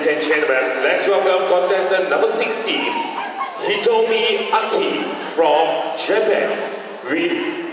ladies and gentlemen, let's welcome contestant number 16, Hitomi Aki from Japan with